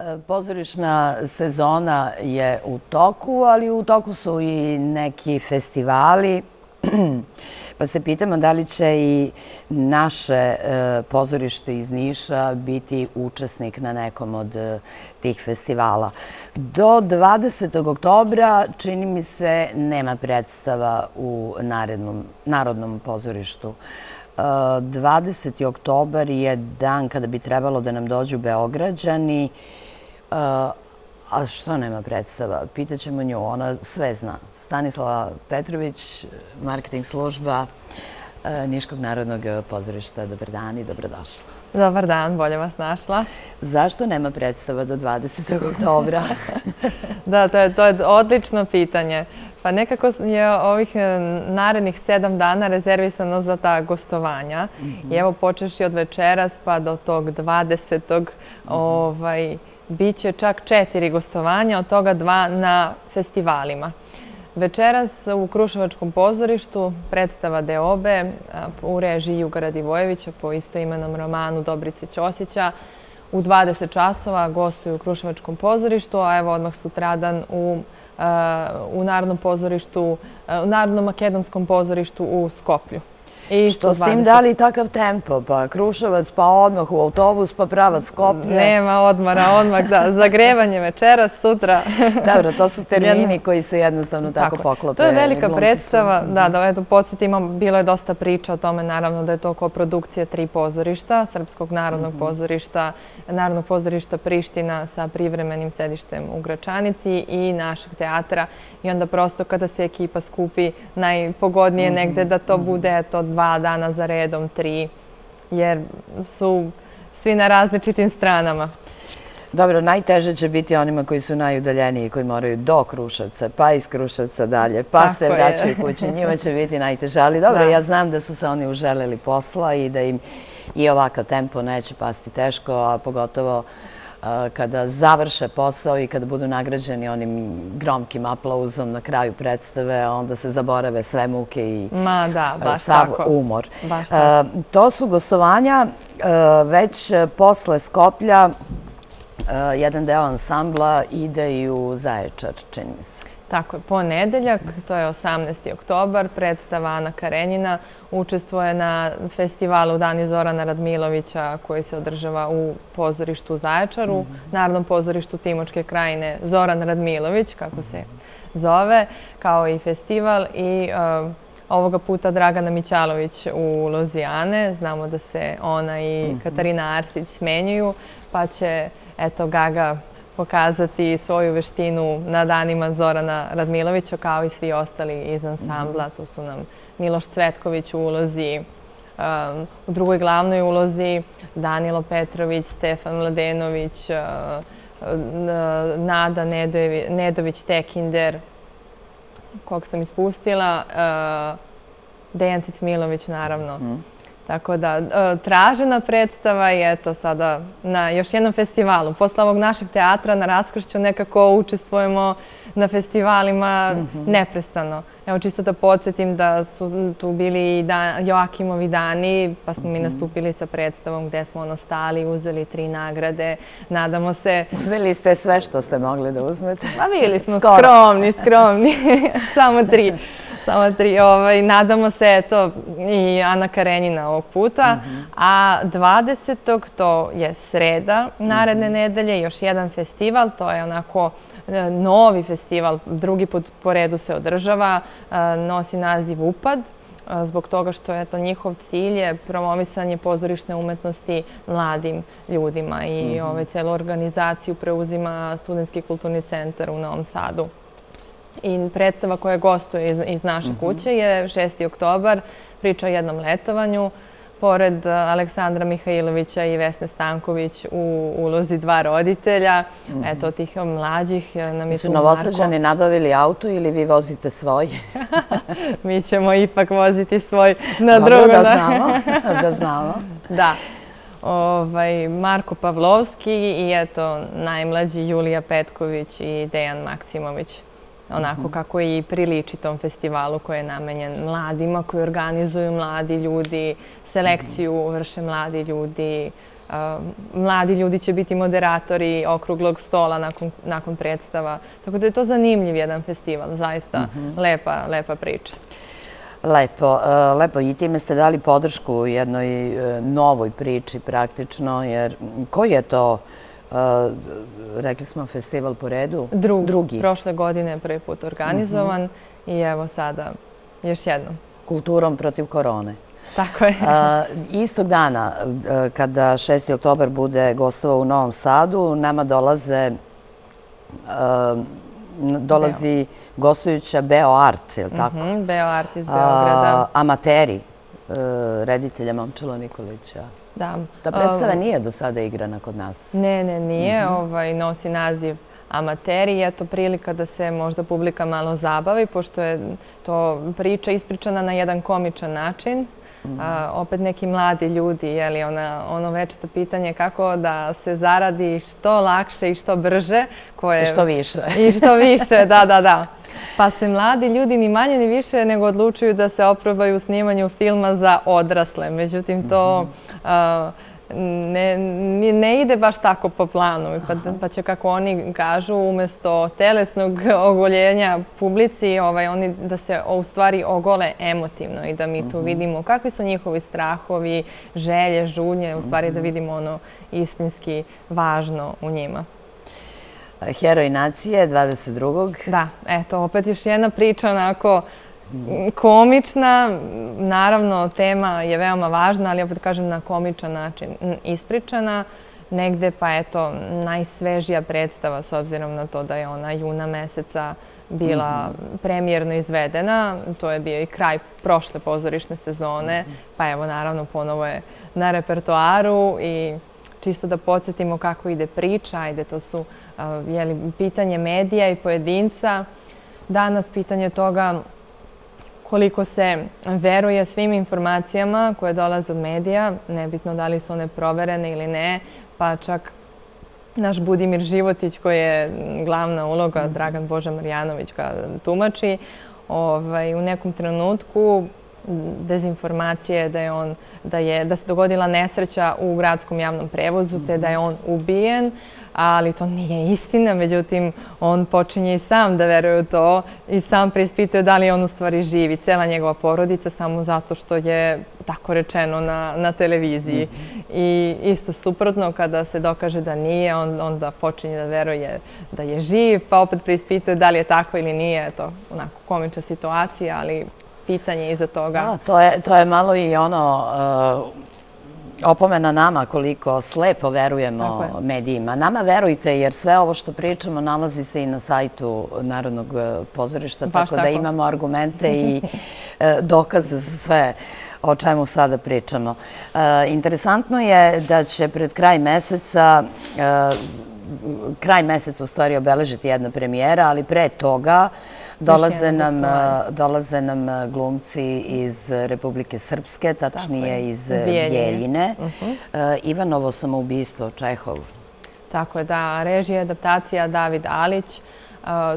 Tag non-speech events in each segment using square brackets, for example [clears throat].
E, pozorišna sezona je u toku, ali u toku su i neki festivali. [clears throat] Pa se pitamo da li će i naše e, pozorište iz Niša biti učesnik na nekom od e, tih festivala. Do 20. oktobra, čini mi se, nema predstava u Narodnom pozorištu. 20. Oktobar je dan kada bi trebalo da nam dođu Beograđani. A što nema predstava? Pitaćemo nju, ona sve zna. Stanislava Petrović, marketing služba e, Niškog narodnog pozorišta. Dobar dan i dobrodošla. Dobar dan, bolje vas našla. Zašto nema predstava do 20. oktobra? [laughs] Da, to je odlično pitanje. Pa nekako je ovih e, narednih sedam dana rezervisano za ta gostovanja. I evo počeši od večeras pa do tog 20. ovaj Biće čak četiri gostovanja, od toga dva na festivalima. Večeras u Kruševačkom pozorištu predstava Deobe u režiji Jugara Divojevića po istoimenom romanu Dobrice Ćosića. U 20 časova gostuju u Kruševačkom pozorištu, a evo odmah sutradan u Narodnom pozorištu, u Narodnom makedonskom pozorištu u Skoplju. Što s tim dali takav tempo? Pa Kruševac, pa odmah u autobus, pa pravac Skoplje. Nema odmora, odmah da. [laughs] Zagrevanje večeras, sutra. Dobro, to su [laughs] termini koji se jednostavno tako poklope. To je velika predstava. Da, da, eto, podsjetimo, bilo je dosta priča o tome, naravno, da je to koprodukcija tri pozorišta, Srpskog narodnog mhm. pozorišta, Narodnog pozorišta Priština sa privremenim sedištem u Gračanici i našeg teatra. I onda prosto kada se ekipa skupi najpogodnije mhm. negde da to bude, eto, dva dana za redom, tri, jer su svi na različitim stranama. Dobro, najteže će biti onima koji su najudaljeniji, koji moraju do Krušavca, pa iz Krušavca dalje, pa se vraćaju kući. Njima će biti najteže. Ali dobro, ja znam da su se oni uželeli posla i da im i ovakav tempo neće pasti teško, a pogotovo kada završe posao i kada budu nagrađeni onim gromkim aplauzom na kraju predstave, onda se zaborave sve muke i sav umor. To su gostovanja već posle Skoplja. Jedan deo ansambla ide i u Zaječar, čini mi se. Tako je, ponedeljak, to je 18. oktobar, predstava Ana Karenjina učestvuje na festivalu Dani Zorana Radmilovića koji se održava u pozorištu Zaječaru, mhm. Narodnom pozorištu Timočke krajine Zoran Radmilović, kako se zove, kao i festival. I e, ovoga puta Dragana Mićalović u Lozijane. Znamo da se ona i mhm. Katarina Arsić smenjuju, pa će eto Gaga pokazati svoju veštinu na danima Zorana Radmilovića kao i svi ostali iz ansambla. To su nam Miloš Cvetković u ulozi, um, u drugoj glavnoj ulozi Danilo Petrović, Stefan Mladenović, uh, Nada Nedović-Tekinder, kog sam ispustila, uh, Dejan Cicmilović naravno. Mhm. Tako da, e, tražena predstava je to sada na još jednom festivalu. Posle ovog našeg teatra na Raskršću nekako učestvujemo na festivalima mhm. neprestano. Evo čisto da podsjetim da su tu bili Joakimovi dani, pa smo mi mhm. nastupili sa predstavom gde smo ono stali, uzeli tri nagrade. Nadamo se... Uzeli ste sve što ste mogli da uzmete? Pa bili smo skromni, skromni. [laughs] Samo tri. Samo tri. Ovaj, nadamo se, eto, i Ana Karenina ovog puta. Mhm. A 20. to je sreda naredne nedelje, još jedan festival. To je onako novi festival, drugi put po redu se održava, e, nosi naziv UPAD e, zbog toga što je to njihov cilj je promovisanje pozorišne umetnosti mladim ljudima i mhm. ovaj, celu organizaciju preuzima Studenski kulturni centar u Novom Sadu. I predstava koja gostuje iz naše mhm. kuće je 6. oktobar, priča o jednom letovanju. Pored uh, Aleksandra Mihajlovića i Vesne Stanković u ulozi dva roditelja, mhm. eto tih mlađih uh, nam je tu Marko. Su novosađani nabavili auto ili vi vozite svoj? [laughs] Mi ćemo ipak voziti svoj na drugo. Da znamo, [laughs] da znamo. Da. Ovaj, Marko Pavlovski i eto najmlađi Julija Petković i Dejan Maksimović onako mhm. kako i priliči tom festivalu koji je namenjen mladima, koji organizuju mladi ljudi, selekciju vrše mladi ljudi, mladi ljudi će biti moderatori okruglog stola nakon, nakon predstava. Tako da je to zanimljiv jedan festival, zaista mhm. lepa, lepa priča. Lepo, e, lepo. I time ste dali podršku jednoj e, novoj priči praktično, jer koji je to, rekli smo, festival po redu? Drugi. Prošle godine je prvi put organizovan i evo sada još jednom. Kulturom protiv korone. Tako je. Istog dana, kada 6. oktober bude gostova u Novom Sadu, nama dolaze dolazi gostujuća Beo Art, je li tako? Mhm, Beo Art iz Beograda. Amateri, e, reditelja Momčilo Nikolića. Da. Ta predstava nije do sada igrana kod nas. Ne, ne, nije. Mhm. Ovaj, nosi naziv amateri i eto prilika da se možda publika malo zabavi, pošto je to priča ispričana na jedan komičan način opet neki mladi ljudi, je li ono večito pitanje kako da se zaradi što lakše i što brže. I što više. [laughs] I što više, da, da, da. Pa se mladi ljudi ni manje ni više nego odlučuju da se oprobaju u snimanju filma za odrasle. Međutim, to... Mhm ne, ne ide baš tako po planu. Pa, pa će, kako oni kažu, umjesto telesnog ogoljenja publici, ovaj, oni da se u stvari ogole emotivno i da mi tu mhm. vidimo kakvi su njihovi strahovi, želje, žunje, u stvari da mhm. vidimo ono istinski važno u njima. Heroj nacije, 22. Da, eto, opet još jedna priča onako komična. Naravno, tema je veoma važna, ali opet kažem na komičan način ispričana. Negde pa eto najsvežija predstava s obzirom na to da je ona juna meseca bila mhm. premijerno izvedena. To je bio i kraj prošle pozorišne sezone. Mhm. Pa evo naravno ponovo je na repertoaru i čisto da podsjetimo kako ide priča. Ajde, to su pitanje medija i pojedinca. Danas pitanje toga koliko se veruje svim informacijama koje dolaze od medija, nebitno da li su one proverene ili ne, pa čak naš Budimir Životić koji je glavna uloga, Dragan Boža Marjanović ga tumači, ovaj, u nekom trenutku dezinformacije da je on da je da se dogodila nesreća u gradskom javnom prevozu te da je on ubijen ali to nije istina međutim on počinje i sam da veruje u to i sam preispituje da li on u stvari živi. Cela njegova porodica samo zato što je tako rečeno na na televiziji. I isto suprotno kada se dokaže da nije on onda počinje da veruje da je živ pa opet preispituje da li je tako ili nije. To onako komična situacija ali pitanje iza toga. A, to je, to je malo i ono uh, opomena nama koliko slepo verujemo medijima. Nama verujte jer sve ovo što pričamo nalazi se i na sajtu Narodnog uh, pozorišta, tako, da imamo argumente i uh, [laughs] dokaze za sve o čemu sada pričamo. Uh, interesantno je da će pred kraj meseca kraj meseca u stvari obeležiti jedna premijera, ali pre toga Dolaze nam, dolaze nam glumci iz Republike Srpske, tačnije iz Bijeljine. Mhm. Ivanovo samoubistvo, Čehov. Tako je, da. Režija adaptacija David Alić.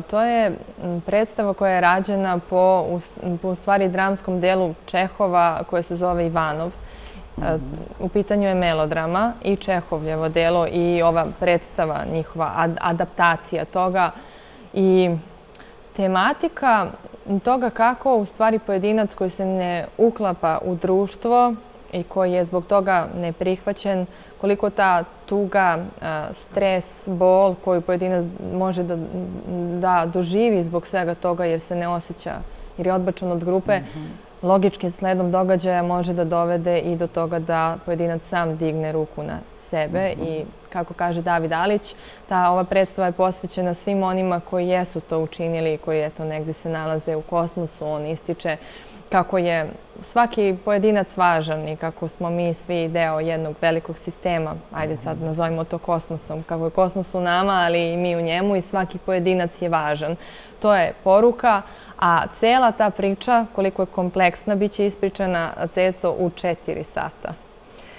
To je predstava koja je rađena po, u stvari, dramskom delu Čehova koje se zove Ivanov. E, u pitanju je melodrama i Čehovljevo delo i ova predstava, njihova adaptacija toga. I tematika toga kako u stvari pojedinac koji se ne uklapa u društvo i koji je zbog toga neprihvaćen, koliko ta tuga, e, stres, bol koju pojedinac može da, da doživi zbog svega toga jer se ne osjeća, jer je odbačan od grupe, mhm logičkim sledom događaja može da dovede i do toga da pojedinac sam digne ruku na sebe i mhm kako kaže David Alić, ta ova predstava je posvećena svim onima koji jesu to učinili i koji eto negdje se nalaze u kosmosu. On ističe kako je svaki pojedinac važan i kako smo mi svi deo jednog velikog sistema, ajde sad nazovimo to kosmosom, kako je kosmos u nama, ali i mi u njemu i svaki pojedinac je važan. To je poruka, a cela ta priča, koliko je kompleksna, bit će ispričana cesto u četiri sata.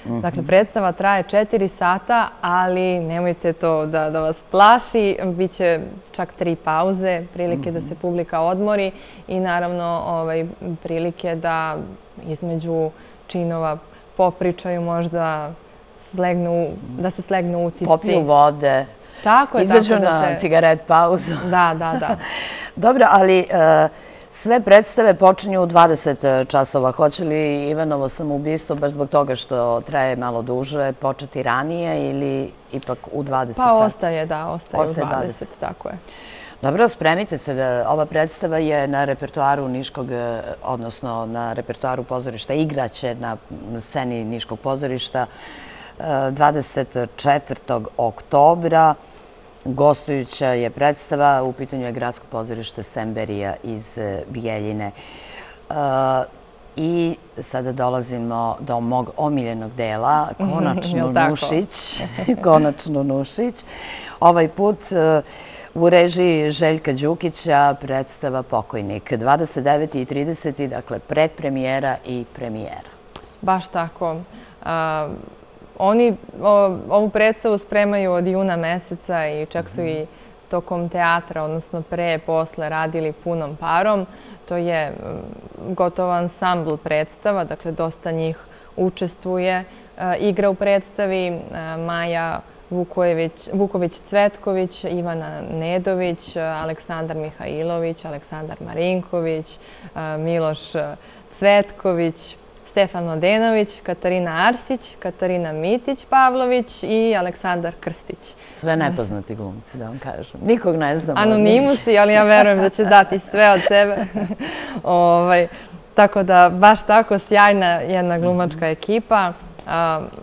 Dakle, predstava traje četiri sata, ali nemojte to da, da vas plaši. Biće čak tri pauze, prilike da se publika odmori i naravno ovaj, prilike da između činova popričaju možda slegnu, da se slegnu utisci. Popiju vode. Tako je, Izađu da na se... cigaret pauzu. Da, da, da. [laughs] Dobro, ali e, sve predstave počinju u 20 časova. Hoće li Ivanovo samoubistvo, baš zbog toga što traje malo duže, početi ranije ili ipak u 20 sati? Pa ostaje, da, ostaje, Ostaje u 20, 20. tako je. Dobro, spremite se da ova predstava je na repertuaru Niškog, e, odnosno na repertuaru pozorišta. Igraće na sceni Niškog pozorišta e, 24. oktobra. Gostujuća je predstava, u pitanju je gradsko pozorište Semberija iz e, Bijeljine. E, I sada dolazimo do mog omiljenog dela, [laughs] konačno? Nušić. [laughs] Konačno Nušić. Ovaj put e, u režiji Željka Đukića predstava Pokojnik. 29. i 30. dakle predpremijera i premijera. Baš tako. A, oni o, ovu predstavu spremaju od juna meseca i čak su i tokom teatra, odnosno pre, posle, radili punom parom. To je gotovo ansambl predstava, dakle dosta njih učestvuje. E, Igra u predstavi e, Maja Vukojević, Vuković-Cvetković, Ivana Nedović, e, Aleksandar Mihajlović, Aleksandar Marinković, e, Miloš Cvetković, Stefan Mladenović, Katarina Arsić, Katarina Mitić-Pavlović i Aleksandar Krstić. Sve nepoznati glumci, da vam kažem. Nikog ne znam. od njih. Anonimusi, ali ja verujem da će [laughs] dati sve od sebe. [laughs] ovaj, tako da, baš tako, sjajna jedna glumačka ekipa.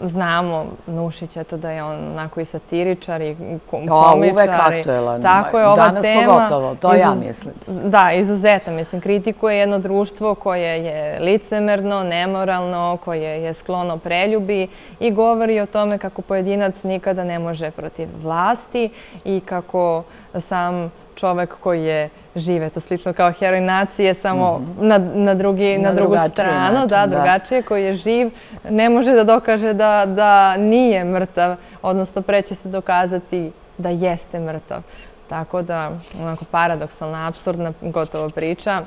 Znamo Nušić, eto da je on onako i satiričar i To komičar. uvek aktuelan. Tako je, ova Danas tema... pogotovo, to ja mislim. Da, izuzetno. Mislim, kritikuje jedno društvo koje je licemerno, nemoralno, koje je sklono preljubi i govori o tome kako pojedinac nikada ne može protiv vlasti i kako sam čovek koji je žive, to slično kao heroj nacije, samo na, na, drugi, na, Na drugu stranu, način, da, da. drugačije, koji je živ, ne može da dokaže da, da nije mrtav, odnosno pre će se dokazati da jeste mrtav. Tako da, onako paradoksalna, absurdna gotovo priča.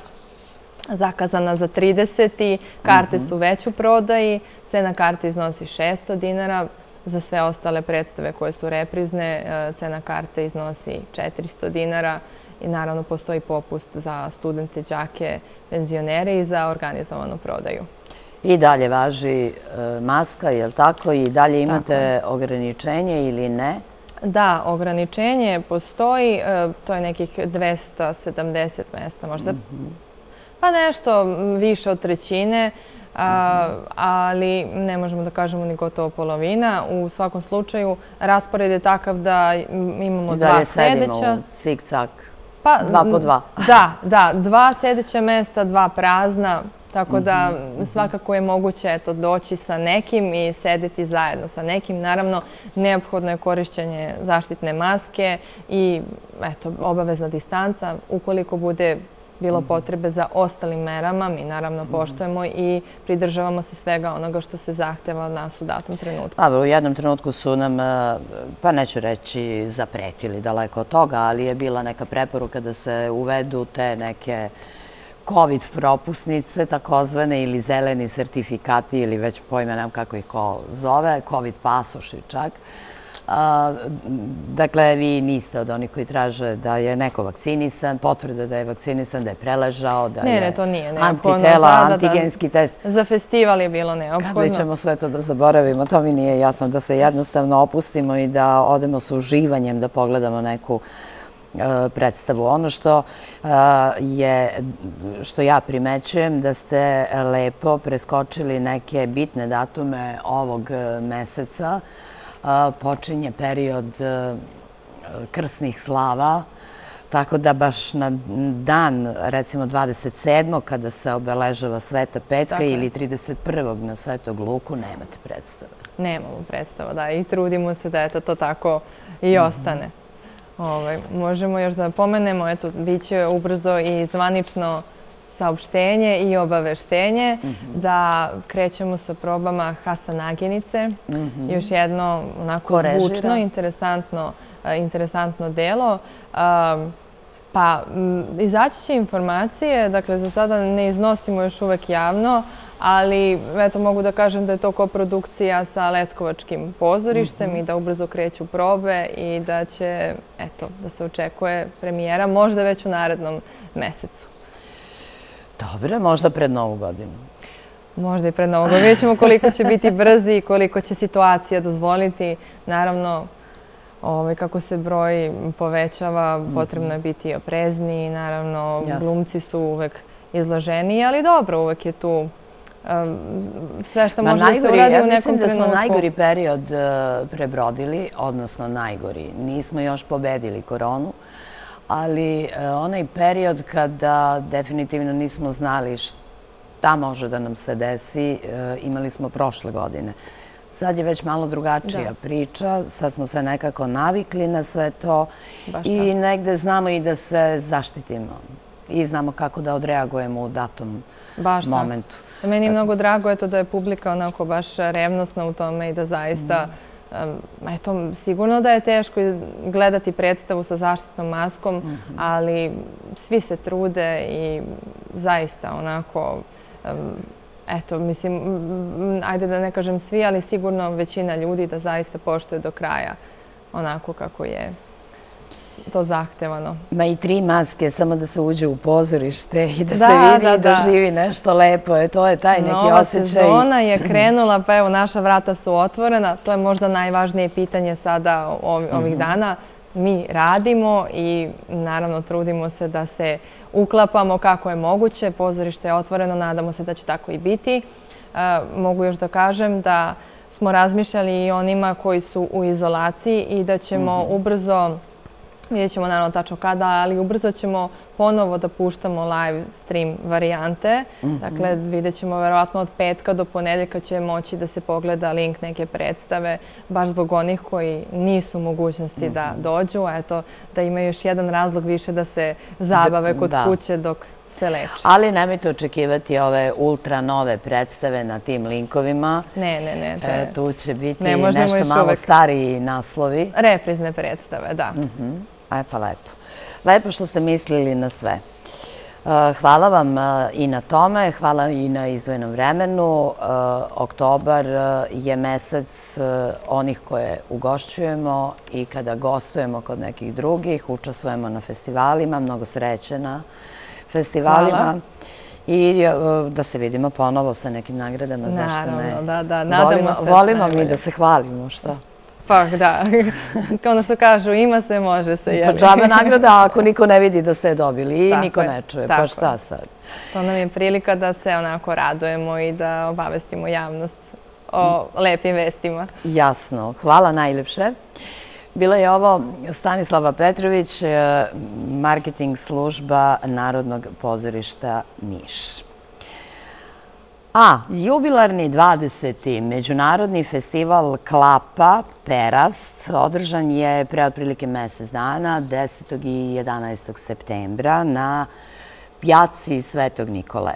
Zakazana za 30. Karte su već u prodaji. Cena karte iznosi 600 dinara. Za sve ostale predstave koje su reprizne, e, cena karte iznosi 400 dinara. I naravno postoji popust za studente, đake, penzionere i za organizovanu prodaju. I dalje važi e, maska, je li tako? I dalje imate ograničenje ili ne? Da, ograničenje postoji, e, to je nekih 270 mesta, možda pa nešto više od trećine, a, ali ne možemo da kažemo ni gotovo polovina. U svakom slučaju, raspored je takav da imamo I dva dalje sedimo sedeća. u cik-cak. Pa, dva po dva. [laughs] Da, da, dva sedeća mesta, dva prazna, tako da Mhm, svakako je moguće eto, doći sa nekim i sedeti zajedno sa nekim. Naravno, neophodno je korišćenje zaštitne maske i eto, obavezna distanca. Ukoliko bude bilo Mhm. potrebe za ostalim merama, mi naravno poštujemo i pridržavamo se svega onoga što se zahteva od nas u datom trenutku. Dobro, u jednom trenutku su nam, e, pa neću reći zapretili daleko od toga, ali je bila neka preporuka da se uvedu te neke COVID propusnice, takozvane, ili zeleni sertifikati, ili već pojma nemam kako ih ko zove, COVID pasoši čak. A, dakle, vi niste od onih koji traže da je neko vakcinisan, potvrda da je vakcinisan, da je preležao, da Ne, je ne, to nije neophodno. antitela, antigenski test. Za festival je bilo neophodno. li ćemo sve to da zaboravimo, to mi nije jasno, da se jednostavno opustimo i da odemo sa uživanjem da pogledamo neku e, predstavu. Ono što e, je, što ja primećujem, da ste lepo preskočili neke bitne datume ovog e, meseca. Počinje period e, krsnih slava, tako da baš na dan, recimo 27. kada se obeležava Sveta Petka ili 31. na Svetog Luku, nemate predstave. Nemamo predstava, da, i trudimo se da eto, to tako i ostane. Ovaj, možemo još da pomenemo, eto, bit će ubrzo i zvanično saopštenje i obaveštenje da krećemo sa probama Hasanaginice. Još jedno onako zvučno, interesantno, interesantno delo. Pa, izaći će informacije, dakle, za sada ne iznosimo još uvek javno, ali eto mogu da kažem da je to koprodukcija sa Leskovačkim pozorištem mhm. i da ubrzo kreću probe i da će, eto, da se očekuje premijera možda već u narednom mesecu. Dobro, možda pred novu godinu. Možda i pred novu godinu. Vidjet ćemo koliko će biti brzi i koliko će situacija dozvoliti. Naravno, ovaj, kako se broj povećava, potrebno je biti oprezni. Naravno, glumci su uvek izloženi, ali dobro, uvek je tu sve što može da se uradi u nekom trenutku. Ja mislim da smo najgori period e, prebrodili, odnosno najgori. Nismo još pobedili koronu, ali e, onaj period kada definitivno nismo znali šta može da nam se desi, e, imali smo prošle godine. Sad je već malo drugačija priča, sad smo se nekako navikli na sve to i negde znamo i da se zaštitimo i znamo kako da odreagujemo u datom momentu. Meni je mnogo drago eto, da je publika onako baš revnosna u tome i da zaista, mm. Eto, sigurno da je teško gledati predstavu sa zaštitnom maskom, mm -hmm. ali svi se trude i zaista onako, eto, mislim, ajde da ne kažem svi, ali sigurno većina ljudi da zaista poštuje do kraja onako kako je to zahtevano. Ma i tri maske, samo da se uđe u pozorište i da se vidi i da živi nešto lepo. To je taj neki osjećaj. Nova sezona je krenula, pa evo, naša vrata su otvorena. To je možda najvažnije pitanje sada ovih mhm. dana. Mi radimo i naravno trudimo se da se uklapamo kako je moguće. Pozorište je otvoreno, nadamo se da će tako i biti. E, mogu još da kažem da smo razmišljali i onima koji su u izolaciji i da ćemo mhm. ubrzo Vidjet ćemo naravno tačno kada, ali ubrzo ćemo ponovo da puštamo live stream varijante. Mhm. Dakle, vidjet ćemo verovatno od petka do ponedeljka će moći da se pogleda link neke predstave, baš zbog onih koji nisu mogućnosti da mhm. dođu, a eto, da ima još jedan razlog više da se zabave kod kuće dok se leči. Ali nemojte očekivati ove ultra nove predstave na tim linkovima. Ne, ne, ne. E, tu će biti nešto malo stariji naslovi. Reprizne predstave, da. Mhm. Aj pa lepo. Lepo što ste mislili na sve. Uh, hvala vam uh, i na tome, hvala i na izvojenom vremenu. Uh, oktobar je mesec onih koje ugošćujemo i kada gostujemo kod nekih drugih, učestvujemo na festivalima, mnogo sreće na festivalima. I da se vidimo ponovo sa nekim nagradama, zašto ne? Naravno, da, da, nadamo se. Volimo mi da se hvalimo, što? Pa da, [laughs] kao ono što kažu, ima se, može se. Pa džabe nagrada ako niko ne vidi da ste je dobili i niko ne čuje, pa šta sad? To nam je prilika da se onako radujemo i da obavestimo javnost o lepim vestima. Jasno, hvala najljepše. Bila je ovo Stanislava Petrović, e, marketing služba Narodnog pozorišta Niš. A, jubilarni 20. Međunarodni festival Klapa Perast održan je pre otprilike mesec dana, 10. i 11. septembra na pjaci Svetog Nikole.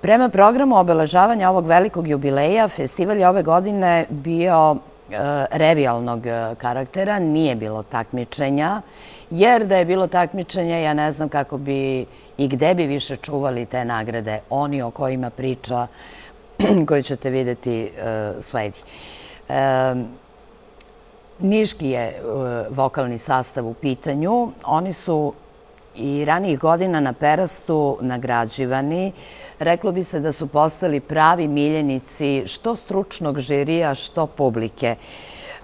Prema programu obeležavanja ovog velikog jubileja, festival je ove godine bio e, revijalnog e, karaktera, nije bilo takmičenja, jer da je bilo takmičenja, ja ne znam kako bi i gde bi više čuvali te nagrade, oni o kojima priča [clears throat] koju ćete videti e, sledi. E, Niški je e, vokalni sastav u pitanju. Oni su i ranijih godina na Perastu nagrađivani. Reklo bi se da su postali pravi miljenici što stručnog žirija, što publike.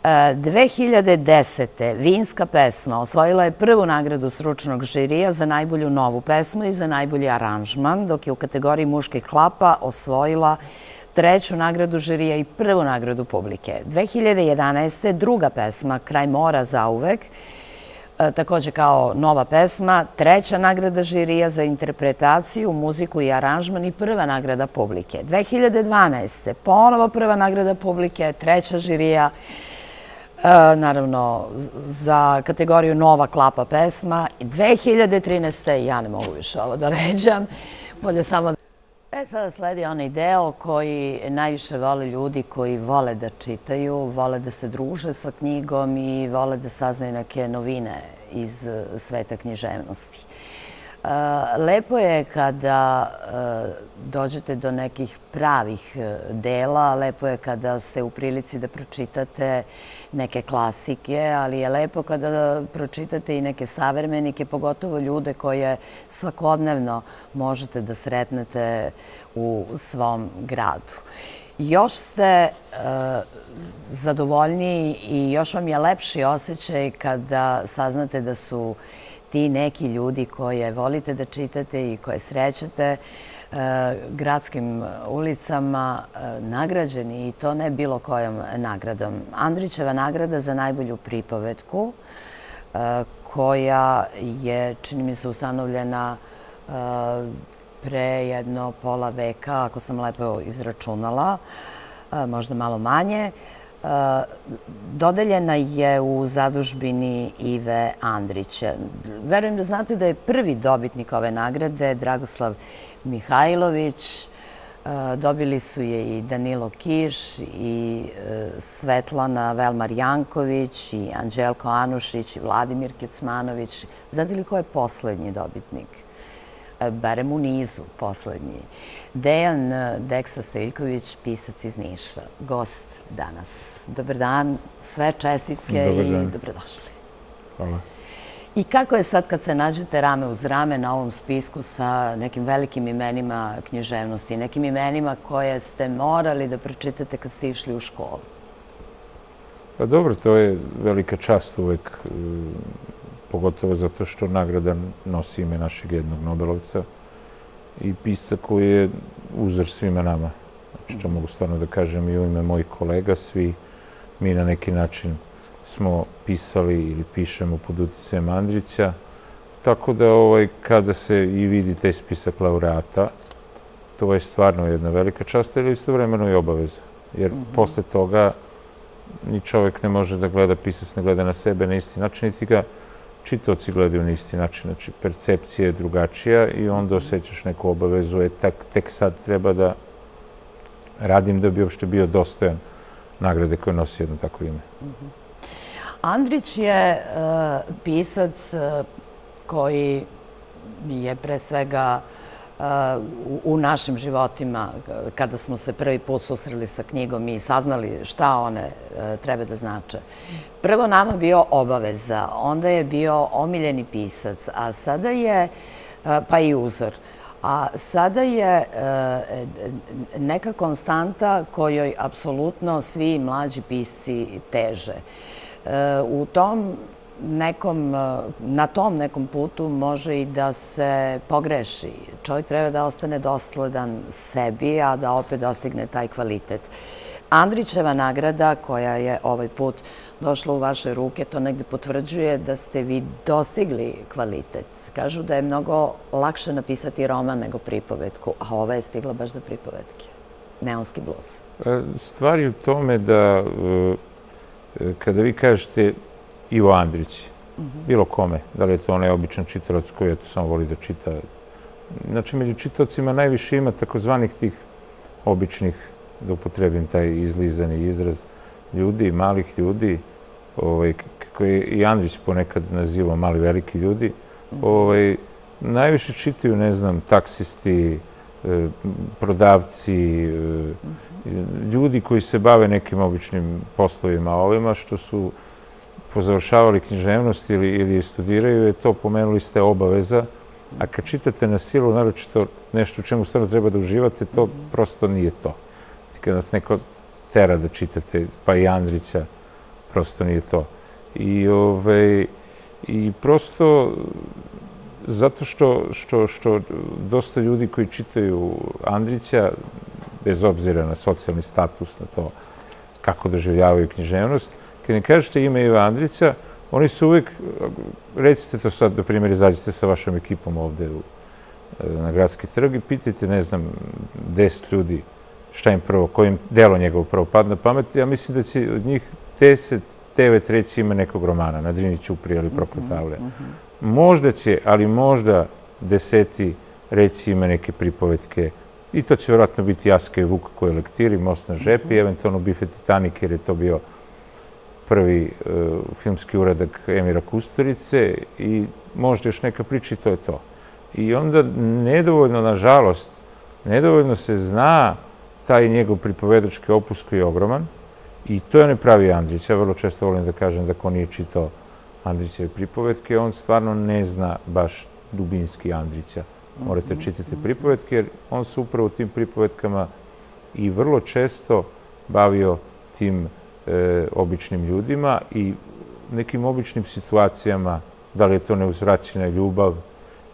2010. Vinska pesma osvojila je prvu nagradu sručnog žirija za najbolju novu pesmu i za najbolji aranžman, dok je u kategoriji muških klapa osvojila treću nagradu žirija i prvu nagradu publike. 2011. druga pesma, Kraj mora zauvek, e, također kao nova pesma, treća nagrada žirija za interpretaciju, muziku i aranžman i prva nagrada publike. 2012. ponovo prva nagrada publike, treća žirija, E, naravno, za kategoriju Nova klapa pesma. 2013. ja ne mogu više ovo da ređam. Bolje samo... E, sada sledi onaj deo koji najviše vole ljudi koji vole da čitaju, vole da se druže sa knjigom i vole da saznaju neke novine iz sveta književnosti. Eh, lepo je kada eh, dođete do nekih pravih eh, dela, lepo je kada ste u prilici da pročitate neke klasike, ali je lepo kada pročitate i neke savremenike, pogotovo ljude koje svakodnevno možete da sretnete u svom gradu. Još ste zadovoljniji i još vam je lepši osjećaj kada saznate da su ti neki ljudi koje volite da čitate i koje srećete e, gradskim ulicama e, nagrađeni i to ne bilo kojom nagradom. Andrićeva nagrada za najbolju pripovetku e, koja je, čini mi se, ustanovljena pre jedno pola veka, ako sam lepo izračunala, možda malo manje, dodeljena je u zadužbini Ive Andrića. Verujem da znate da je prvi dobitnik ove nagrade Dragoslav Mihajlović. E, dobili su je i Danilo Kiš i e, Svetlana Velmar Janković i Anđelko Anušić i Vladimir Kecmanović. Znate li ko je poslednji dobitnik? E, barem u nizu, poslednji. Dejan e, Deksa Stojljković, pisac iz Niša, gost danas. Dobar dan, sve čestitke i dobrodošli. Hvala. I kako je sad kad se nađete rame uz rame na ovom spisku sa nekim velikim imenima književnosti, nekim imenima koje ste morali da pročitate kad ste išli u školu? Pa dobro, to je velika čast uvek e, pogotovo zato što nagrada nosi ime našeg jednog Nobelovca i pisa koji je uzor svima nama. Znači, što mogu stvarno da kažem i u ime mojih kolega, svi mi na neki način smo pisali ili pišemo pod utjecajem Andrića. Tako da ovaj, kada se i vidi taj spisak laureata, to je stvarno jedna velika čast, ali istovremeno i obaveza. Jer mm posle toga ni čovjek ne može da gleda pisac, ne gleda na sebe na isti način, niti ga čitoci gledaju na isti način, znači percepcija je drugačija i onda osjećaš neku obavezu, je tak, tek sad treba da radim da bi uopšte bio dostojan nagrade koje nosi jedno tako ime. Mhm. Andrić je uh, pisac uh, koji je pre svega u našim životima, kada smo se prvi put susreli sa knjigom i saznali šta one e, treba da znače. Prvo nama bio obaveza, onda je bio omiljeni pisac, a sada je, e, pa i uzor, a sada je e, neka konstanta kojoj apsolutno svi mlađi pisci teže. U tom nekom, e, na tom nekom putu može i da se pogreši. Čovjek treba da ostane dosledan sebi, a da opet dostigne taj kvalitet. Andrićeva nagrada koja je ovaj put došla u vaše ruke, to negde potvrđuje da ste vi dostigli kvalitet. Kažu da je mnogo lakše napisati roman nego pripovetku, a ova je stigla baš za pripovetke. Neonski blues. Pa, stvar je u tome da e, e, kada vi kažete Ivo Andrić, bilo kome, da li je to onaj običan čitalac koji je to samo voli da čita. Znači, među čitalcima najviše ima takozvanih tih običnih, da upotrebim taj izlizani izraz, ljudi, malih ljudi, ovaj, koji i Andrić ponekad naziva mali veliki ljudi, ovaj, najviše čitaju, ne znam, taksisti, e, prodavci, e, ljudi koji se bave nekim običnim poslovima ovima, što su pozavršavali književnost ili, ili studiraju, je to pomenuli ste obaveza. A kad čitate na silu, naročito nešto u čemu stvarno treba da uživate, to prosto nije to. Kad nas neko tera da čitate, pa i Andrića, prosto nije to. I, ove, i prosto zato što, što, što dosta ljudi koji čitaju Andrića, bez obzira na socijalni status, na to kako doživljavaju književnost, ne kažete ime Iva Andrića, oni su uvijek, recite to sad, da primjer, izađete sa vašom ekipom ovde u, na gradski trg i pitajte, ne znam, deset ljudi šta im prvo, kojim delo njegovo prvo padne na pamet. Ja mislim da će od njih deset, devet reći ime nekog romana, na Drini Ćupri ili Prokleta Možda će, ali možda deseti reci ima neke pripovetke. I to će vjerojatno biti Jaska i Vuka koji lektiri, Most na žepi, eventualno Bife Titanic, jer je to bio prvi e, filmski uradak Emira Kusturice i možda još neka priča i to je to. I onda nedovoljno, nažalost, nedovoljno se zna taj njegov pripovedački opus koji je ogroman i to je ne pravi Andrić. Ja vrlo često volim da kažem da ko nije čitao Andrićeve pripovetke, on stvarno ne zna baš dubinski Andrića. Morate čitati pripovetke, jer on se upravo tim pripovetkama i vrlo često bavio tim e, običnim ljudima i nekim običnim situacijama, da li je to neuzvraćena ljubav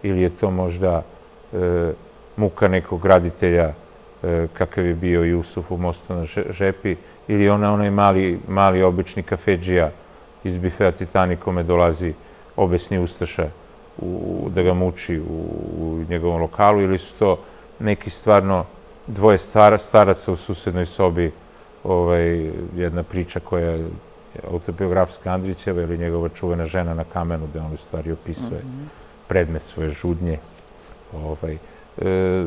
ili je to možda e, muka nekog graditelja e, kakav je bio Jusuf u mostu na žepi ili ona onaj mali, mali obični kafeđija iz bifea Titani kome dolazi obesni ustaša u, da ga muči u, u njegovom lokalu ili su to neki stvarno dvoje staraca u susednoj sobi ovaj, jedna priča koja je autobiografska Andrićeva ili njegova čuvena žena na kamenu, gde on u stvari opisuje mhm. predmet svoje žudnje. Ovaj, e,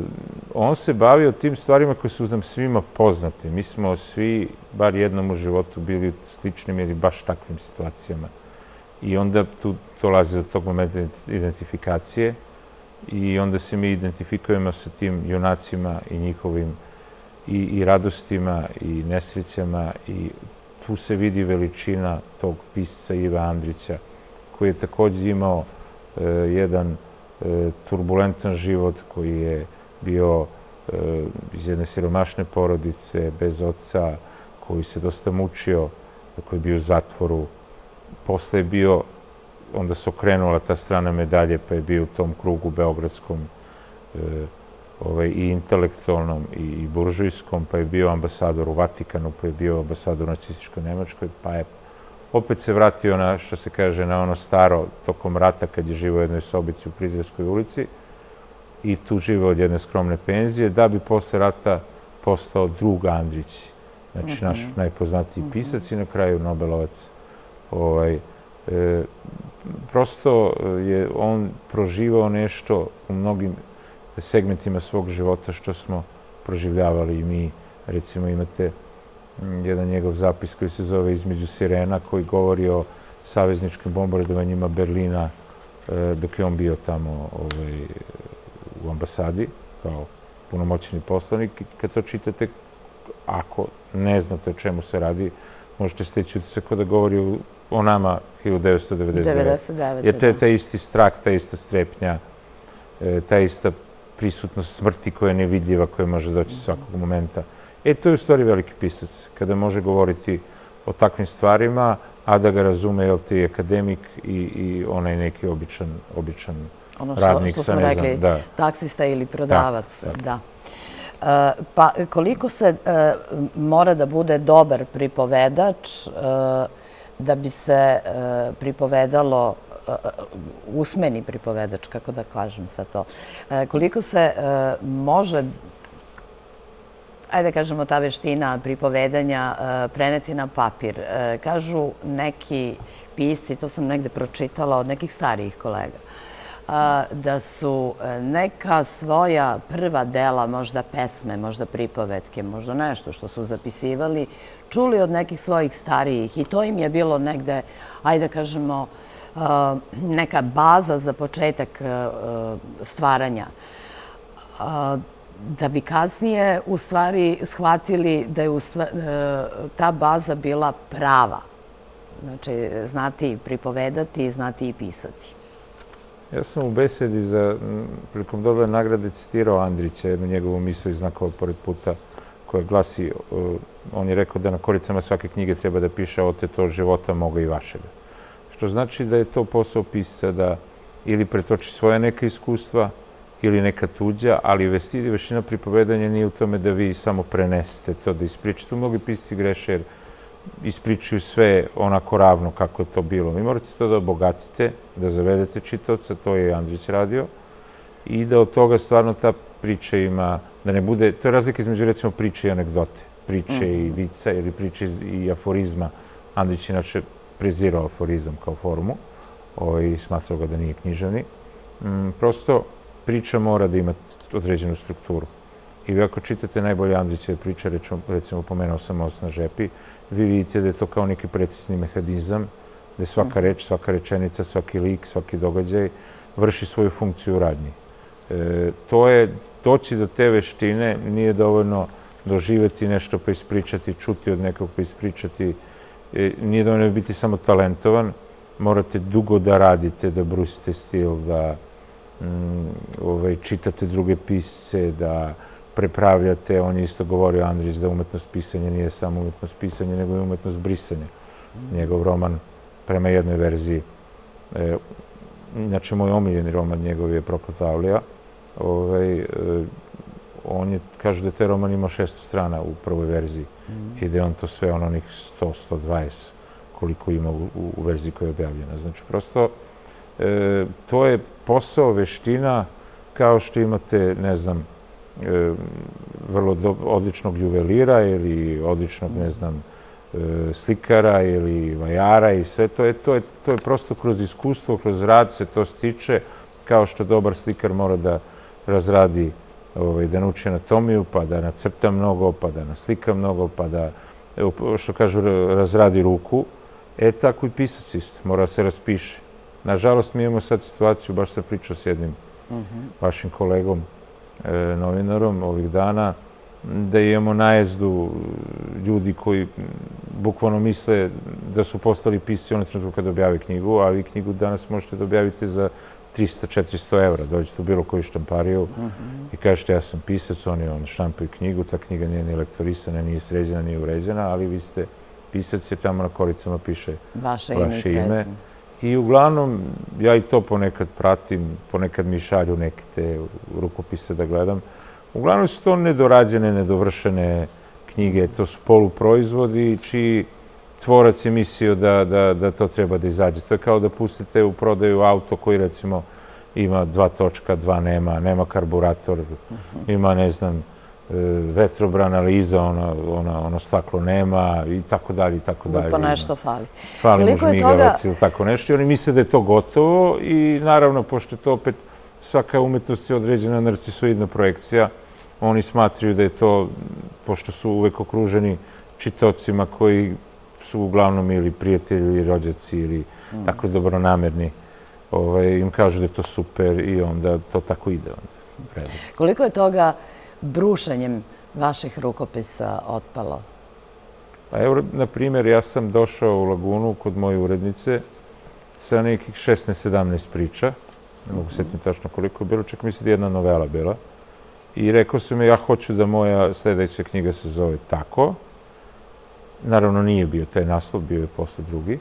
on se bavio tim stvarima koje su nam svima poznate. Mi smo svi, bar jednom u životu, bili sličnim ili baš takvim situacijama. I onda tu dolazi do tog momenta identifikacije i onda se mi identifikujemo sa tim junacima i njihovim i, i radostima i nesrećama i tu se vidi veličina tog pisca Iva Andrića koji je također imao e, jedan e, turbulentan život koji je bio e, iz jedne siromašne porodice, bez oca, koji se dosta mučio, koji je bio u zatvoru. Posle je bio, onda se okrenula ta strana medalje, pa je bio u tom krugu beogradskom e, ovaj, i intelektualnom i, i buržujskom, pa je bio ambasador u Vatikanu, pa je bio ambasador u nacističkoj Nemačkoj, pa je opet se vratio na, što se kaže, na ono staro tokom rata kad je živo u jednoj sobici u Prizreskoj ulici i tu živo od jedne skromne penzije, da bi posle rata postao drug Andrić, znači mm -hmm. naš najpoznatiji mhm. pisac i na kraju Nobelovac. Ovaj, e, prosto je on proživao nešto u mnogim segmentima svog života što smo proživljavali i mi. Recimo imate mm, jedan njegov zapis koji se zove Između sirena koji govori o savezničkim bombardovanjima Berlina e, dok je on bio tamo ovaj, u ambasadi kao punomoćni poslanik. Kad to čitate, ako ne znate o čemu se radi, možete steći utisak da govori o nama 1999. 99, Jer to je taj isti strah, ta ista strepnja, e, ta ista prisutnost smrti koja je nevidljiva, koja može doći svakog momenta. E, to je u stvari veliki pisac, kada može govoriti o takvim stvarima, a da ga razume, jel ti, akademik i, i onaj neki običan, običan ono što, radnik. Ono što smo rekli, da. taksista ili prodavac. Da. da. Uh, pa koliko se uh, mora da bude dobar pripovedač uh, da bi se e, pripovedalo e, e, usmeni pripovedač, kako da kažem sa to. Koliko se može, ajde kažemo, ta veština pripovedanja preneti na papir. Kažu neki pisci, to sam negde pročitala od nekih starijih kolega, da su neka svoja prva dela, možda pesme, možda pripovetke, možda nešto što su zapisivali, čuli od nekih svojih starijih i to im je bilo negde, ajde kažemo, eh, neka baza za početak eh, stvaranja. Eh, da bi kasnije u stvari shvatili da je ta baza bila prava. Znači, znati pripovedati znati i pisati. Ja sam u besedi za, prilikom dobre nagrade citirao Andrića, jednu njegovu mislu iz znakova pored puta, koja glasi, e, on je rekao da na koricama svake knjige treba da piše o te to života moga i vašega što znači da je to posao pisca da ili pretoči svoje neke iskustva ili neka tuđa, ali veština pripovedanja nije u tome da vi samo prenesete to, da ispričate. Mnogi pisci greše jer ispričuju sve onako ravno kako je to bilo. Vi morate to da obogatite, da zavedete čitavca, to je Andrić radio, i da od toga stvarno ta priča ima, da ne bude, to je razlika između recimo priče i anegdote, priče i mhm. vica ili priče i aforizma. Andrić inače prezirao aforizam kao formu ovaj, i smatrao ga da nije književni. Mm, prosto, priča mora da ima određenu strukturu. I vi ako čitate najbolje Andrićeve priče, recimo pomenuo sam Most na žepi, vi vidite da je to kao neki precizni mehanizam, da je svaka mhm. reč, svaka rečenica, svaki lik, svaki događaj vrši svoju funkciju u radnji. E, to je, doći do te veštine nije dovoljno doživjeti nešto pa ispričati, čuti od nekog pa ispričati. E, nije dovoljno biti samo talentovan, morate dugo da radite, da brusite stil, da mm, ovaj, čitate druge pisce, da prepravljate. On je isto govorio, Andrić, da umetnost pisanja nije samo umetnost pisanja, nego i umetnost brisanja. Njegov roman, prema jednoj verziji, e, znači moj omiljeni roman njegov je Proklotavlija, ovaj, e, on je, kaže da te roman ima 600 strana u prvoj verziji mm. i da je on to sve ono onih 100, 120 koliko ima u, u verziji koja je objavljena. Znači, prosto, e, to je posao, veština, kao što imate, ne znam, e, vrlo do, odličnog juvelira ili odličnog, ne znam, e, slikara ili vajara i sve to je, to je, to je prosto kroz iskustvo, kroz rad se to stiče, kao što dobar slikar mora da razradi, ovaj, da nauči anatomiju, pa da nacrta mnogo, pa da naslika mnogo, pa da, što kažu, razradi ruku. E, tako i pisac isto, mora se raspiše. Nažalost, mi imamo sad situaciju, baš sam pričao s jednim mhm. vašim kolegom, e, novinarom, ovih dana, da imamo najezdu ljudi koji bukvalno misle da su postali pisci ono trenutku kada objave knjigu, a vi knjigu danas možete da objavite za 300-400 evra. Dođete u bilo koju štampariju i kažete ja sam pisac, oni on štampaju knjigu, ta knjiga nije ni lektorisana, nije sređena, nije uređena, ali vi ste pisac je tamo na koricama piše vaše, vaše ime. I uglavnom, ja i to ponekad pratim, ponekad mi šalju neke te rukopise da gledam. Uglavnom su to nedorađene, nedovršene knjige, to su poluproizvodi čiji tvorac je mislio da, da, da to treba da izađe. To je kao da pustite u prodaju auto koji recimo ima dva točka, dva nema, nema karburator, ima, ne znam, e, vetrobran, ali iza ono, staklo nema i tako dalje i tako dalje. Pa nešto fali. Fali mu žmigavac ili tako nešto. Oni misle da je to gotovo i naravno, pošto je to opet svaka umetnost je određena narcisoidna projekcija, oni smatriju da je to, pošto su uvek okruženi čitocima koji su uglavnom ili prijatelji ili rođaci ili mm. tako dobronamerni, ovaj, im kažu da je to super i onda to tako ide. Onda. Koliko je toga brušenjem vaših rukopisa otpalo? Pa evo, na primjer, ja sam došao u Lagunu kod moje urednice sa nekih 16-17 priča. Ne mogu setim tačno koliko je bilo, čak mislim da jedna novela bila. I rekao sam ja hoću da moja sljedeća knjiga se zove tako. Naravno, nije bio taj naslov, bio je posle drugi.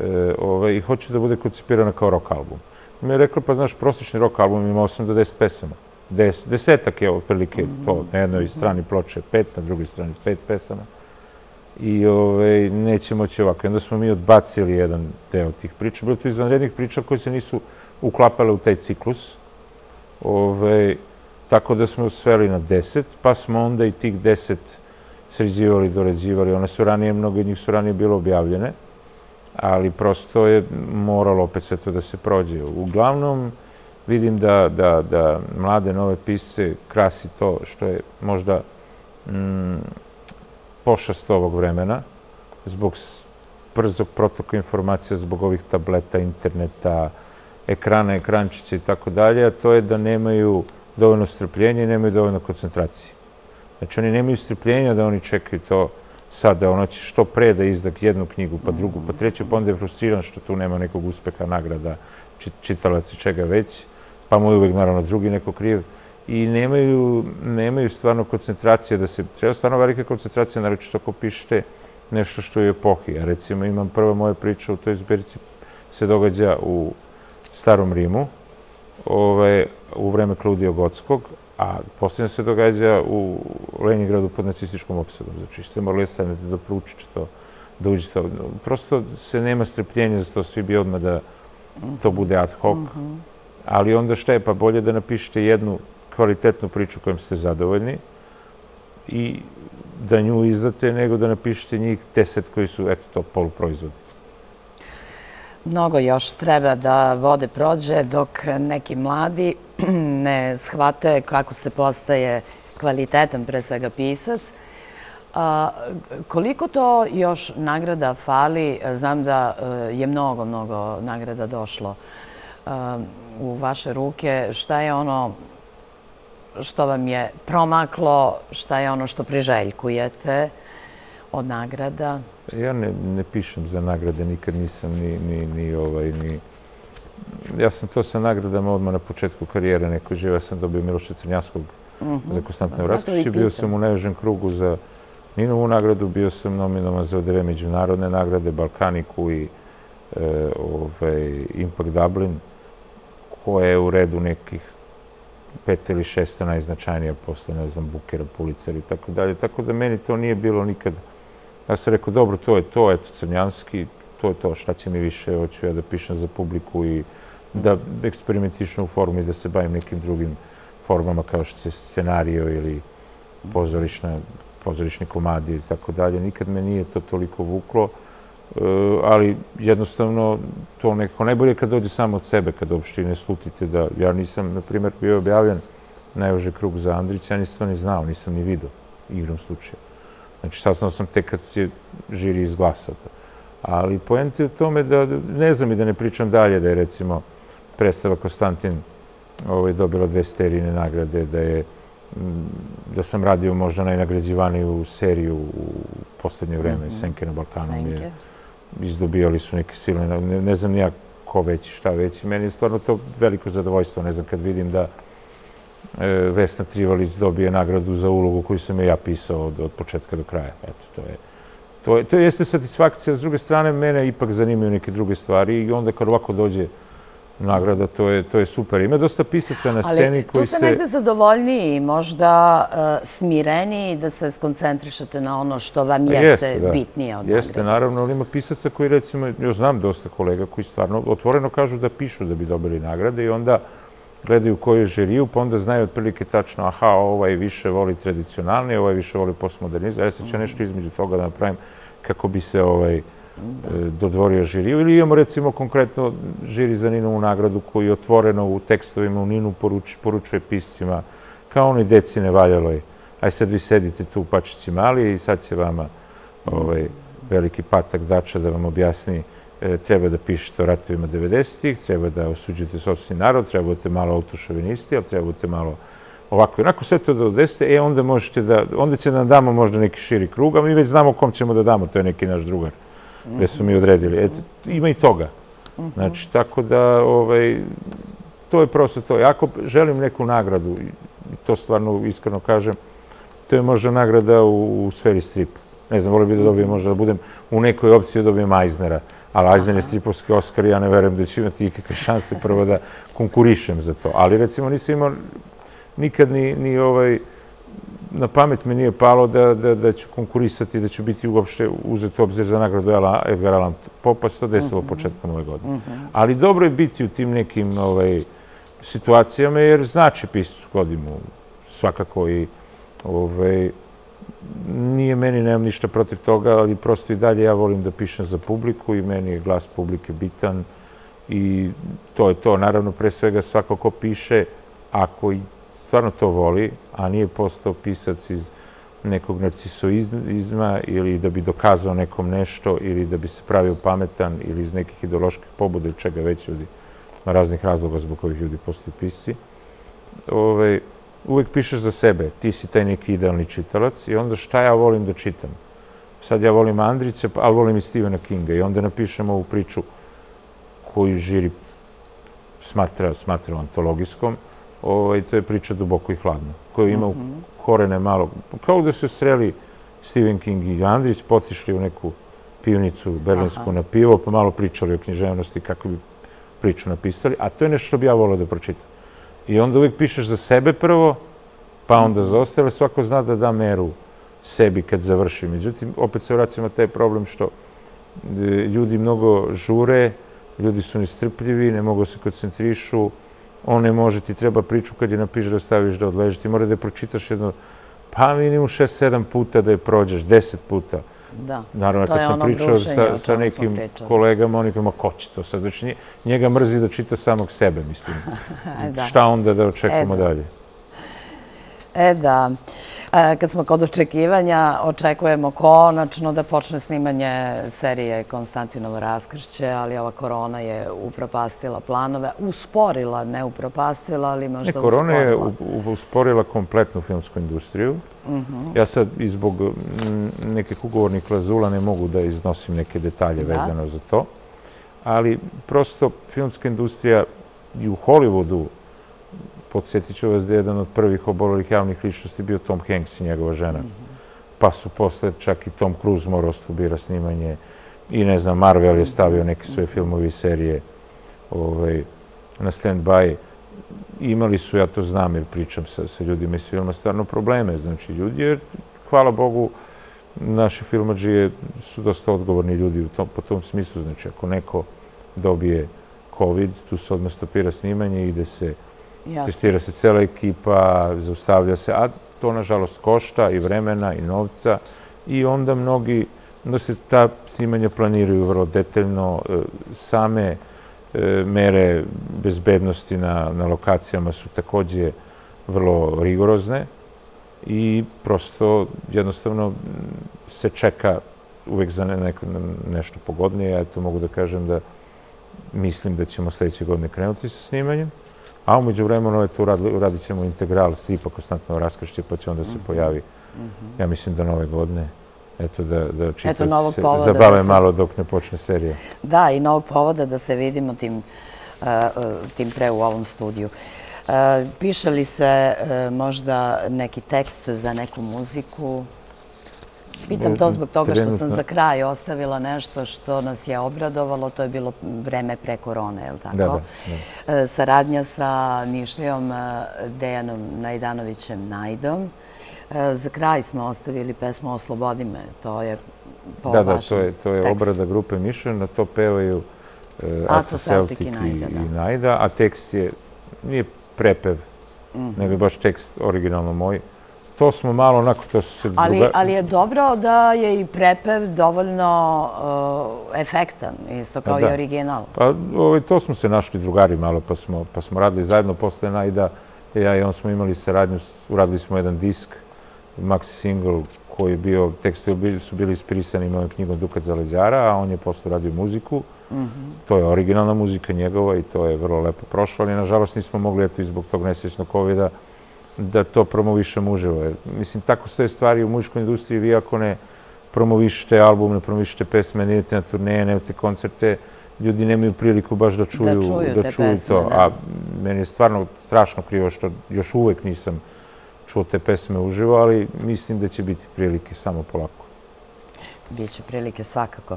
E, ovaj, I hoću da bude koncipirana kao rock album. Mi je rekao, pa znaš, prosječni rock album ima 8 do 10 pesama. Des, desetak je otprilike to, na jednoj strani ploče pet, na drugoj strani pet pesama. I ovaj, neće moći ovako. I onda smo mi odbacili jedan deo tih priča. Bilo to izvanrednih priča koji se nisu uklapale u taj ciklus. Ovaj, tako da smo sveli na deset, pa smo onda i tih deset sređivali, doređivali. One su ranije, mnogo od njih su ranije bilo objavljene, ali prosto je moralo opet sve to da se prođe. Uglavnom, vidim da, da, da mlade nove pisce krasi to što je možda mm, pošast ovog vremena, zbog brzog protoka informacija, zbog ovih tableta, interneta, ekrana, ekrančića i tako dalje, a to je da nemaju dovoljno strpljenja i nemaju dovoljno koncentracije. Znači, oni nemaju strpljenja da oni čekaju to sad, da ono će što pre da izdak jednu knjigu, pa drugu, pa treću, pa onda je frustriran što tu nema nekog uspeha, nagrada, čitalac i čega već, pa mu je uvek, naravno, drugi neko kriv. I nemaju, nemaju stvarno koncentracije da se, treba stvarno velike koncentracije, naročito što ako pišete nešto što je epohi. Ja recimo imam prva moja priča u toj zbirci se događa u Starom Rimu, ovaj, u vreme Kludija Gotskog, a posljedno se događa u Leningradu pod nacističkom opsadom. Znači, ste morali stanete da proučite to, da uđete. Prosto se nema strpljenja za to, svi bi odmah da to bude ad hoc. Ali onda šta je, pa bolje da napišete jednu kvalitetnu priču kojom ste zadovoljni i da nju izdate, nego da napišete njih deset koji su, eto to, poluproizvodi. Mnogo još treba da vode prođe dok neki mladi [clears throat] ne shvate kako se postaje kvalitetan, pre svega pisac. Koliko to još nagrada fali? Znam da e, je mnogo, mnogo nagrada došlo e, u vaše ruke. Šta je ono što vam je promaklo? Šta je ono što priželjkujete od nagrada? Ja ne pišem za nagrade, nikad nisam ni ovaj, ni... Ja sam to sa nagradama odmah na početku karijere nekoj živa. Ja sam dobio Miloša Crnjanskog za Konstantne Vraskiće. Bio sam u nevežem krugu za Ninovu nagradu, bio sam nominovan za dve međunarodne nagrade, Balkaniku i e, ovaj, Impact Dublin, koja je u redu nekih pet ili šesta najznačajnija posle, ne znam, Bukera, Pulicer i tako dalje. Tako da meni to nije bilo nikad... Ja sam rekao, dobro, to je to, eto, Crnjanski, to je to, šta će mi više, hoću ja da pišem za publiku i da eksperimentišem u formu i da se bavim nekim drugim formama kao što je scenario ili pozorišna, pozorišni komadi i tako dalje. Nikad me nije to toliko vuklo, e, ali jednostavno to nekako najbolje kad dođe samo od sebe, kad uopšte ne slutite da ja nisam, na primjer, bio objavljen najože krug za Andrića, ja nisam to ni znao, nisam ni vidio igrom slučaja. Znači, saznao sam tek kad se žiri izglasao to. Ali poenta je u tome da, ne znam i da ne pričam dalje, da je recimo predstava Konstantin ovaj, dobila dve sterijne nagrade, da je da sam radio možda najnagrađivaniju seriju u posljednje vreme, mm -hmm. Senke na Balkanu. Senke. Je, izdobijali su neke silne, ne, ne znam nija ko već, šta već. Meni je stvarno to veliko zadovoljstvo, ne znam, kad vidim da e, Vesna Trivalić dobije nagradu za ulogu koju sam ja pisao od, od početka do kraja. Eto, to je, to je, to jeste satisfakcija. S druge strane, mene ipak zanimaju neke druge stvari i onda kad ovako dođe nagrada, to je, to je super. Ima dosta pisaca na sceni koji se... Ali tu ste negde zadovoljniji, možda uh, smireniji da se skoncentrišete na ono što vam jeste, bitnije od nagrada. Jeste, naravno, ali ima pisaca koji recimo, ja znam dosta kolega koji stvarno otvoreno kažu da pišu da bi dobili nagrade i onda gledaju koju je žiriju, pa onda znaju otprilike tačno, aha, ovaj više voli tradicionalni, ovaj više voli postmodernizam, ja se ću nešto između toga da napravim kako bi se ovaj, E, dodvorio žiriju. Ili imamo recimo konkretno žiri za Ninovu nagradu koji je otvoreno u tekstovima u Ninu poručuje piscima kao oni deci ne valjalo je. Aj sad vi sedite tu u pačici mali i sad će vama ovaj, veliki patak dača da vam objasni e, treba da pišete o ratovima 90-ih, treba da osuđujete sobstveni narod, treba budete malo autošovinisti, ali budete malo ovako i onako sve to da odeste, e onda možete da, onda će nam damo možda neki širi krug, a mi već znamo kom ćemo da damo, to je neki naš drugar gde su mi odredili. Ima i toga. Znači, tako da, ovaj, to je prosto to. Ako želim neku nagradu, i to stvarno iskreno kažem, to je možda nagrada u, u sferi stripa. Ne znam, volio bih da dobijem možda da budem u nekoj opciji da dobijem Eisnera, ali Eisner je stripovski Oskar i ja ne verujem da će imati ikakve šanse prvo da konkurišem za to. Ali recimo nisam imao nikad ni, ni ovaj, na pamet mi nije palo da, da, da ću konkurisati, da ću biti uopšte uzet obzir za nagradu Edgar Allan Popa, se to desilo uh -huh. početkom ove godine. Uh -huh. Ali dobro je biti u tim nekim ovaj, situacijama, jer znači pisacu godinu svakako i ovaj, nije meni, nemam ništa protiv toga, ali prosto i dalje ja volim da pišem za publiku i meni je glas publike bitan i to je to. Naravno, pre svega svako ko piše, ako stvarno to voli, a nije postao pisac iz nekog narcisoizma ili da bi dokazao nekom nešto ili da bi se pravio pametan ili iz nekih ideoloških pobuda ili čega već ljudi, na raznih razloga zbog kojih ljudi postaju pisci. Ove, ovaj, uvek pišeš za sebe, ti si taj neki idealni čitalac i onda šta ja volim da čitam? Sad ja volim Andrića, pa, ali volim i Stephena Kinga i onda napišem ovu priču koju žiri smatra, smatra antologijskom, ovaj, to je priča duboko i hladno, koja ima mm -hmm. korene malo, kao da su sreli Stephen King i Andrić, potišli u neku pivnicu berlinsku Aha. na pivo, pa malo pričali o književnosti, kako bi priču napisali, a to je nešto što bi ja volio da pročitam. I onda uvijek pišeš za sebe prvo, pa onda za ostale, svako zna da da meru sebi kad završi. Međutim, opet se vracimo taj problem što e, ljudi mnogo žure, ljudi su nestrpljivi, ne mogu se koncentrišu, on ne može, ti treba priču kad je napiš da staviš da odleži, ti mora da je pročitaš jedno, pa minimum šest, sedam puta da je prođeš, deset puta, Da. Naravno, To je kad sam ono pričao sa, sa nekim kolegama, oni kao, ma ko će to sad? Znači, nje- njega mrzi da čita samog sebe, mislim. [laughs] Da. Šta onda da očekujemo da. dalje? E da, E, kad smo kod očekivanja, očekujemo konačno da počne snimanje serije Konstantinovo raskršće, ali ova korona je upropastila planove, usporila, ne upropastila, ali Ne, možda korona je usporila. usporila kompletnu filmsku industriju. Mhm. Ja sad i zbog nekih ugovornih klazula ne mogu da iznosim neke detalje Da. vezano za to, ali prosto filmska industrija i u Hollywoodu, podsjetit ću vas da je jedan od prvih obolelih javnih ličnosti bio Tom Hanks i njegova žena. Pa su posle čak i Tom Cruise morao stubira snimanje i ne znam, Marvel je stavio neke svoje filmove i serije ovaj, na stand-by. Imali su, ja to znam jer pričam sa, sa ljudima iz filma, stvarno probleme. Znači, ljudi, jer, hvala Bogu, naši filmađije su dosta odgovorni ljudi u tom, po tom smislu. Znači, ako neko dobije COVID, tu se odmah stopira snimanje, ide se, Jasno. testira se cela ekipa, zaustavlja se, a to nažalost košta i vremena i novca i onda mnogi, da se ta snimanja planiraju vrlo detaljno, e, same e, mere bezbednosti na, na lokacijama su takođe vrlo rigorozne i prosto jednostavno se čeka uvek za ne, neko, nešto pogodnije. Ja to mogu da kažem da mislim da ćemo sledeće godine krenuti sa snimanjem. A umeđu vremenu eto, uradi- uradit ćemo integral stripa konstantno raskršće, pa će onda se pojavi, ja mislim da nove godine, eto da, čitavci se da zabave se- malo dok ne počne serija. Da, i novog povoda da se vidimo tim, uh, tim pre u ovom studiju. Uh, Piše li se uh, možda neki tekst za neku muziku? Pitam to zbog toga što sam za kraj ostavila nešto što nas je obradovalo. To je bilo vreme pre korone, je li tako? Da, da, E, Saradnja sa Nišlijom e, Dejanom Najdanovićem Najdom. E, Za kraj smo ostavili pesmu Oslobodi me. To je po Da, da, vašem to je, to je tekstu. obrada grupe Mišan, na to pevaju Aco Celtic i i, Najda, i, da. Najda, a tekst je, nije prepev, Mhm. nego je baš tekst originalno moj. To smo malo onako, to se Ali, druga... ali je dobro da je i prepev dovoljno uh, efektan, isto kao da. i original. Pa ovaj, to smo se našli drugari malo, pa smo, pa smo radili zajedno. Posle Najda, ja i on smo imali saradnju, uradili smo jedan disk, maxi single, koji je bio, tekstovi bili- su bili isprisani mojom knjigom Dukat za leđara, a on je posle radio muziku. To je originalna muzika njegova i to je vrlo lepo prošlo, ali nažalost nismo mogli, eto, i zbog tog nesrećnog COVID-a, da to promovišemo uživo. Jer, mislim, tako stoje stvari u muzičkoj industriji, vi ako ne promovišete album, ne promovišete pesme, ne idete na turneje, ne idete koncerte, ljudi nemaju priliku baš da čuju, čuju da čuju pesme, to. da. A meni je stvarno strašno krivo što još uvek nisam čuo te pesme uživo, ali mislim da će biti prilike samo polako. Biće prilike svakako.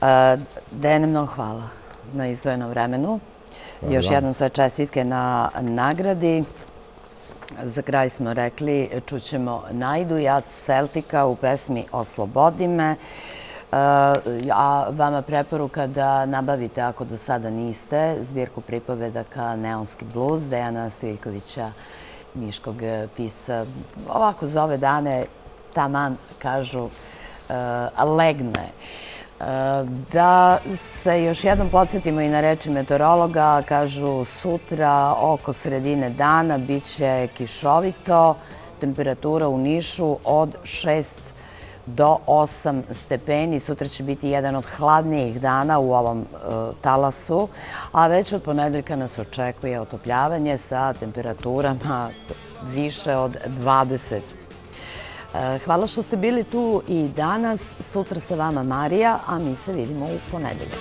Uh, Dejane, mnogo hvala na izdvojenom vremenu. Još jednom sve čestitke na nagradi. Za kraj smo rekli, čućemo Najdu i Celtika u pesmi Oslobodi me. E, a vama preporuka da nabavite, ako do sada niste, zbirku pripovedaka Neonski bluz Dejana Stojiljkovića, niškog e, pisa. Ovako za ove dane, taman, kažu, e, legne. Da se još jednom podsjetimo i na reči meteorologa, kažu sutra oko sredine dana bit će kišovito, temperatura u Nišu od 6 do 8 stepeni. Sutra će biti jedan od hladnijih dana u ovom e, talasu, a već od ponedeljka nas očekuje otopljavanje sa temperaturama više od 20 E, hvala što ste bili tu i danas. Sutra sa vama Marija, a mi se vidimo u ponedeljak.